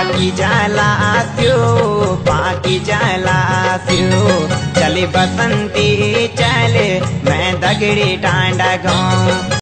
पाकी जाला स्यो पाकी जाला स्यो चले बसंती चले मैं दगड़ी टांडा गाँव